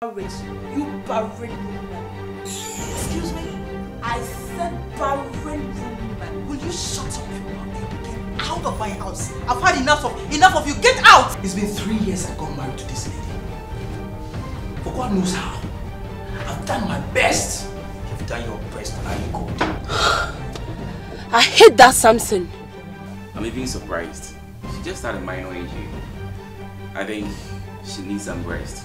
Barren, you barren woman. Excuse me? I said barren woman. Will you shut up your mouth and get out of my house? I've had enough of enough of you. Get out! It's been three years I got married to this lady. For God knows how. I've done my best. You've done your best and I go. I hate that Samson. I'm even surprised. She just had a minor injury. I think she needs some rest.